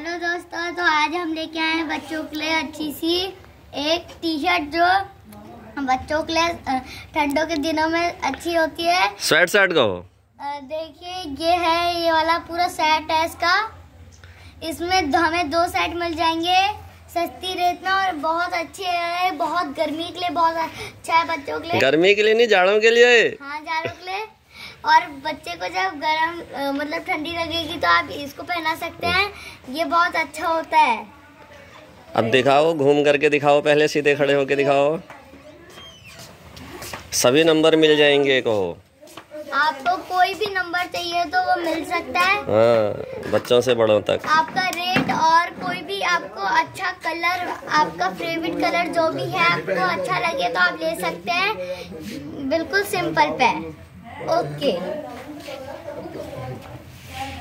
Hello दोस्तों तो आज हम लेके आए हैं बच्चों के लिए अच्छी सी एक टी शर्ट जो बच्चों के लिए ठंडों के दिनों में अच्छी होती है। स्वेट शर्ट कहो अ, देखिए ये है ये वाला पूरा सेट है इसका। इसमें हमें दो सेट मिल जाएँगे। सस्ती रेट में और बहुत अच्छी है बहुत गर्मी के लिए बहुत अच्छा है बच्चों के लिए। गर्मी के लिए नहीं जाड़ों के लिए? हाँ के और बच्चे को जब गर्म मतलब ठंडी लगेगी तो आप इसको पहना सकते हैं। ये बहुत अच्छा होता है। अब दिखाओ घूम करके दिखाओ पहले सीधे खड़े होके दिखाओ। सभी नंबर मिल जाएँगे कहो आपको कोई भी नंबर चाहिए तो वो मिल सकता है। हाँ बच्चों से बड़ों तक। आपका रेट और कोई भी आपको अच्छा कलर आपका फेवरेट कलर जो भी है आपको अच्छा लगे तो आप ले सकते हैं। बिल्कुल सिंपल पे। Okay.